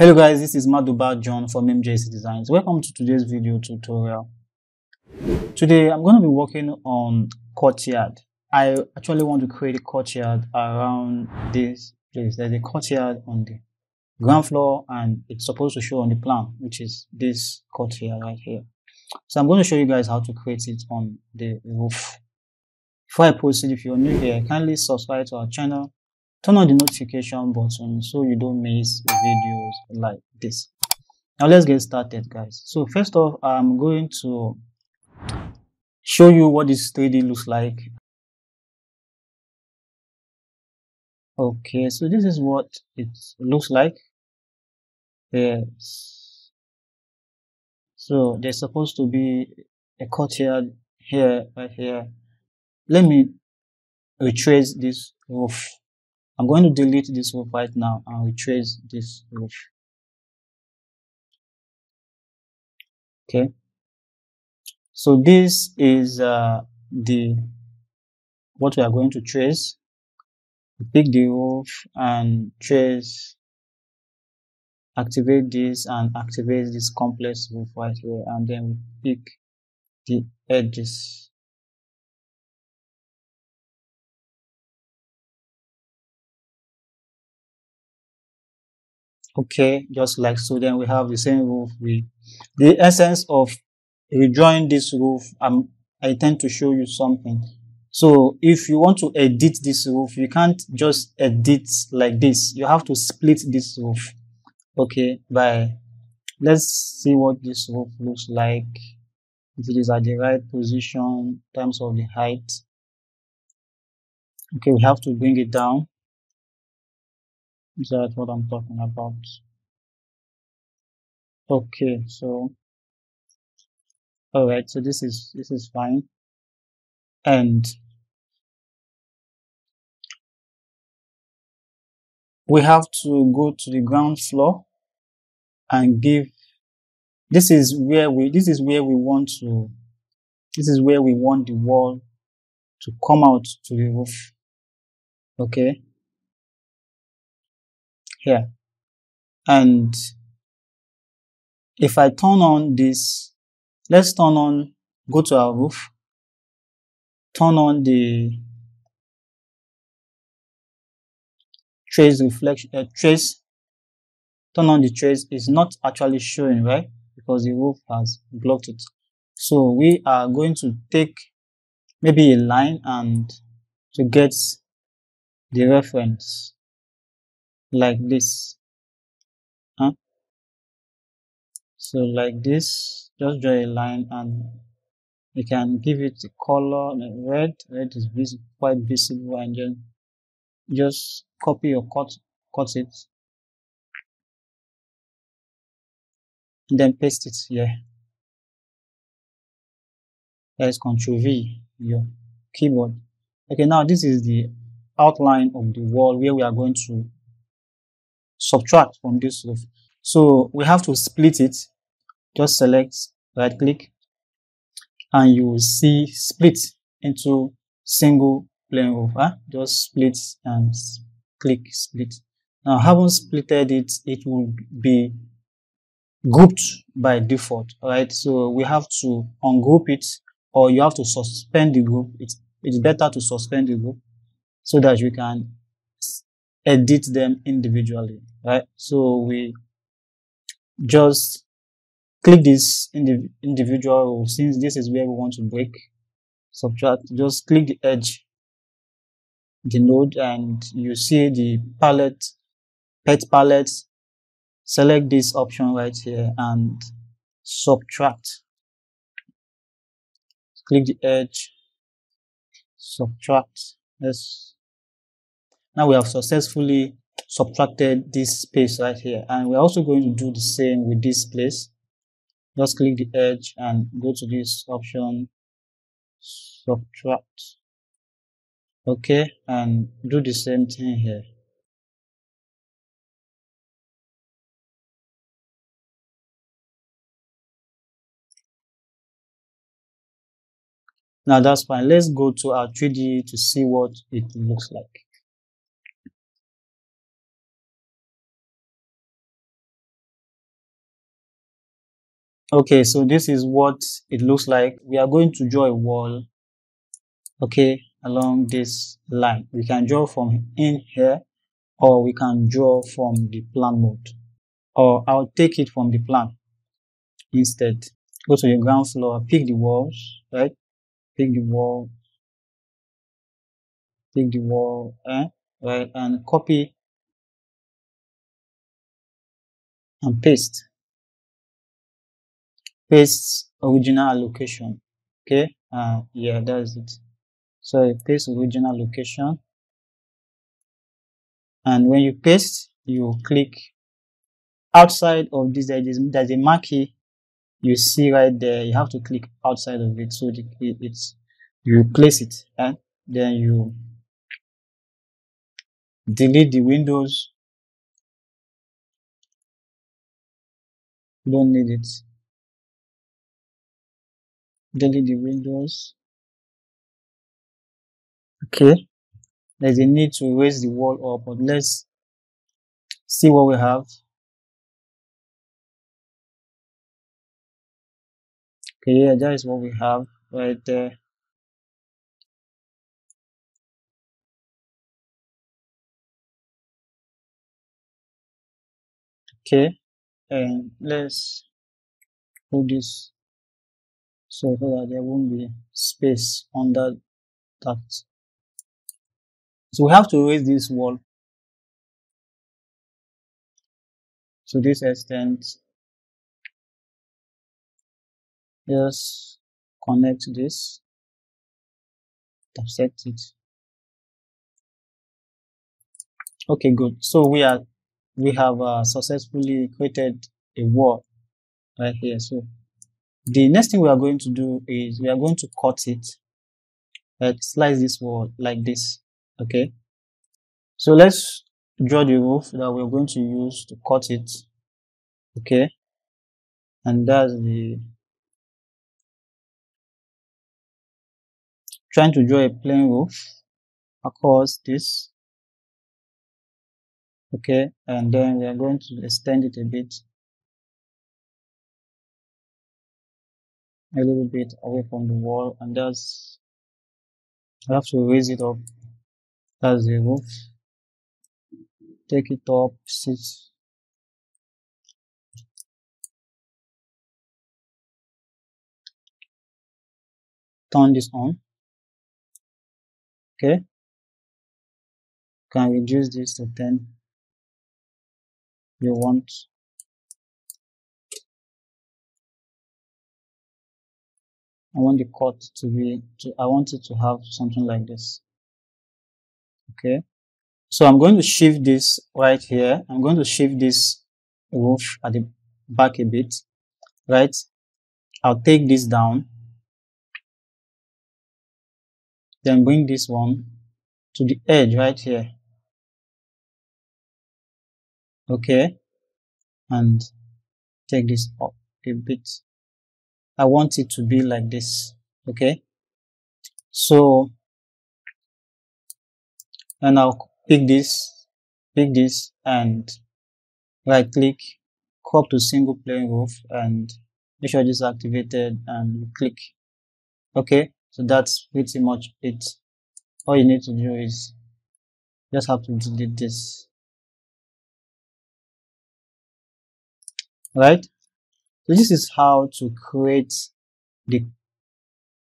Hello guys, this is Maduba John from MJC Designs. Welcome to today's video tutorial. Today I'm going to be working on courtyard. I actually want to create a courtyard around this place. There's a courtyard on the ground floor and it's supposed to show on the plan, which is this courtyard right here. So I'm going to show you guys how to create it on the roof. Before I proceed, if you're new here, kindly subscribe to our channel turn on the notification button so you don't miss videos like this. Now let's get started guys. So first off i'm going to show you what this 3d looks like. Okay so this is what it looks like. Yes. So there's supposed to be a courtyard here right here. Let me retrace this roof I'm going to delete this roof right now and retrace this roof. Okay. So this is uh, the what we are going to trace. Pick the roof and trace, activate this and activate this complex roof right here and then we pick the edges okay just like so then we have the same roof. We the essence of rejoin this roof um, i tend to show you something. So if you want to edit this roof you can't just edit like this. You have to split this roof. Okay by let's see what this roof looks like. If it is at the right position in terms of the height. Okay we have to bring it down that's what I'm talking about. Okay, so all right, so this is this is fine, and we have to go to the ground floor and give. This is where we. This is where we want to. This is where we want the wall to come out to the roof. Okay here. And if I turn on this let's turn on go to our roof turn on the trace reference uh, trace turn on the trace is not actually showing right? Because the roof has blocked it. So we are going to take maybe a line and to get the reference like this huh? so like this just draw a line and you can give it a color red. Red is vis quite visible and then just copy or cut cut it. And then paste it here. There's Ctrl V your keyboard. Okay now this is the outline of the wall where we are going to subtract from this roof. So we have to split it. Just select right click and you will see split into single plane roof. Huh? Just split and click split. Now having splitted it, it will be grouped by default, right? So we have to ungroup it or you have to suspend the group. It's, it's better to suspend the group so that you can edit them individually right? So we just click this indiv individual since this is where we want to break subtract just click the edge the node and you see the palette pet palette. Select this option right here and subtract. Click the edge subtract. Let's now we have successfully subtracted this space right here. And we're also going to do the same with this place just click the edge and go to this option subtract. Okay and do the same thing here. Now that's fine. Let's go to our 3d to see what it looks like Okay, so this is what it looks like. We are going to draw a wall, okay, along this line. We can draw from in here or we can draw from the plan mode or I'll take it from the plan instead. Go to the ground floor, pick the walls, right? Pick the wall, pick the wall, eh? right? And copy and paste. Paste original allocation. Okay, uh, yeah, that's it. So you paste original location. And when you paste, you click outside of this, there is, there's a marquee you see right there. You have to click outside of it. So it's, you place it and then you delete the windows. You don't need it. Delete the windows. Okay. There's a need to raise the wall up, but let's see what we have. Okay, yeah, that is what we have right there. Okay, and let's put this so that there won't be space under that. So we have to raise this wall to this extent. Just connect this, offset it. Okay, good. So we are we have uh, successfully created a wall right here. So the next thing we are going to do is we are going to cut it, slice this wall like this. Okay. So let's draw the roof that we're going to use to cut it. Okay. And that's the trying to draw a plain roof across this okay and then we are going to extend it a bit a little bit away from the wall and that's I have to raise it up. That's the roof. Take it up sit. Turn this on. Okay. Can reduce this to 10 you want I want the cut to be to I want it to have something like this. Okay? So I'm going to shift this right here. I'm going to shift this roof at the back a bit. Right? I'll take this down. Then bring this one to the edge right here. Okay? And take this up a bit I want it to be like this okay so and I'll pick this pick this and right click crop to single plane roof and make sure this is activated and click okay so that's pretty much it. All you need to do is just have to delete this. Right? This is how to create the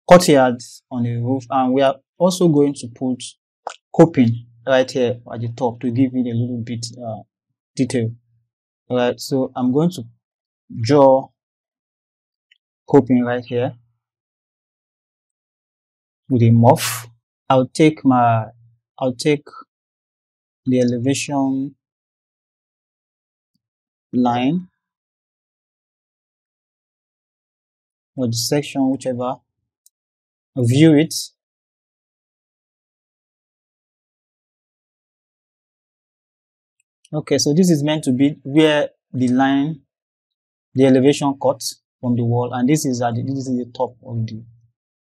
courtyard on the roof and we are also going to put coping right here at the top to give it a little bit uh, detail. Alright, so I'm going to draw coping right here with a morph. I'll take my, I'll take the elevation line or the section, whichever, view it. Okay, so this is meant to be where the line, the elevation cuts from the wall, and this is at the, this is the top of the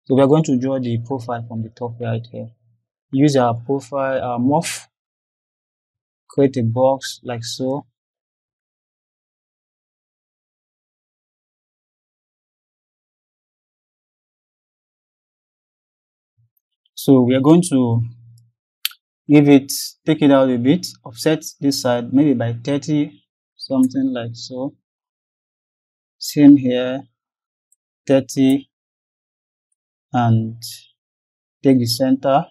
so we are going to draw the profile from the top right here. Use our profile, our morph, create a box like so. So we are going to give it, take it out a bit, offset this side maybe by 30, something like so. Same here, 30 and take the center.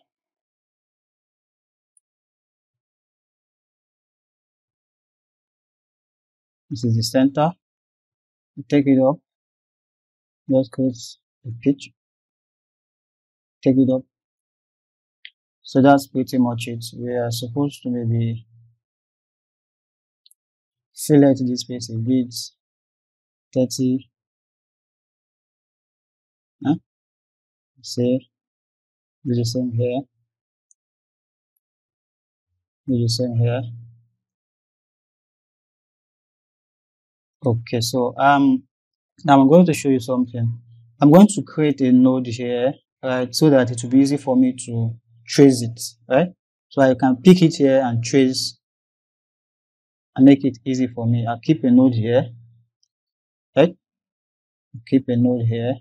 This is the center. Take it up. Just create a pitch. Take it up. So that's pretty much it. We are supposed to maybe select this space a bit. 30. Huh? Say, do the same here. Do the same here. Okay, so um, now I'm going to show you something. I'm going to create a node here, right, so that it will be easy for me to trace it, right? So I can pick it here and trace and make it easy for me. I'll keep a node here, right? Keep a node here,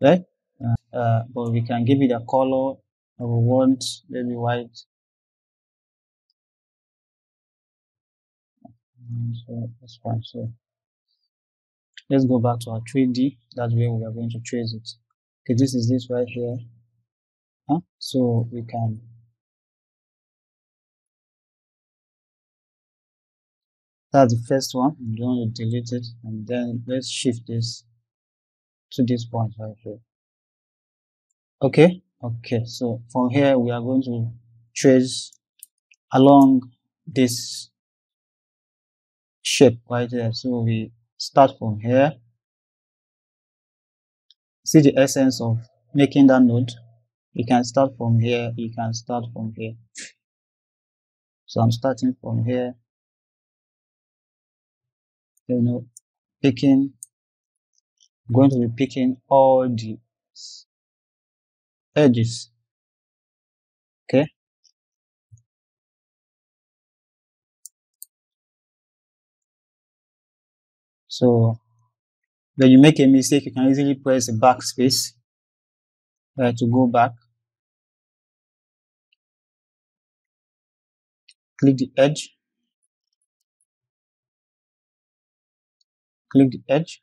right? Uh, uh, but we can give it a color we want, maybe white. So that's fine. So let's go back to our 3D. That's where we are going to trace it. Okay, this is this right here. Huh? So we can that's the first one. I'm going to delete it and then let's shift this to this point right here. Okay, okay. So from here we are going to trace along this shape right there. So we start from here. See the essence of making that node. You can start from here. You can start from here. So I'm starting from here. You know, picking. Going to be picking all the edges. Okay. So when you make a mistake, you can easily press the backspace uh, to go back. Click the edge. Click the edge.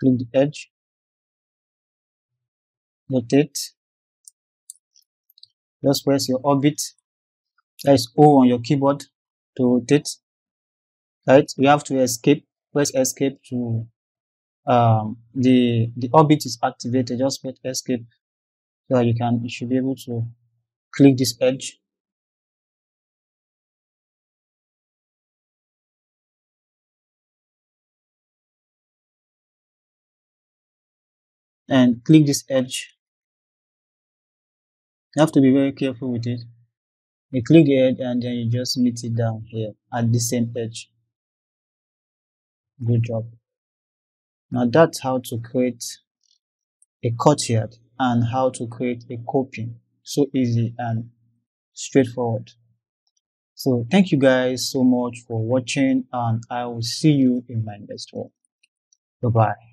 Click the edge. Rotate. Just press your orbit. That is O on your keyboard to rotate right you have to escape press escape to um the the orbit is activated just press escape so you can you should be able to click this edge and click this edge you have to be very careful with it you click the edge and then you just meet it down here at the same edge Good job. Now that's how to create a courtyard and how to create a coping. So easy and straightforward. So thank you guys so much for watching and I will see you in my next one. Bye bye.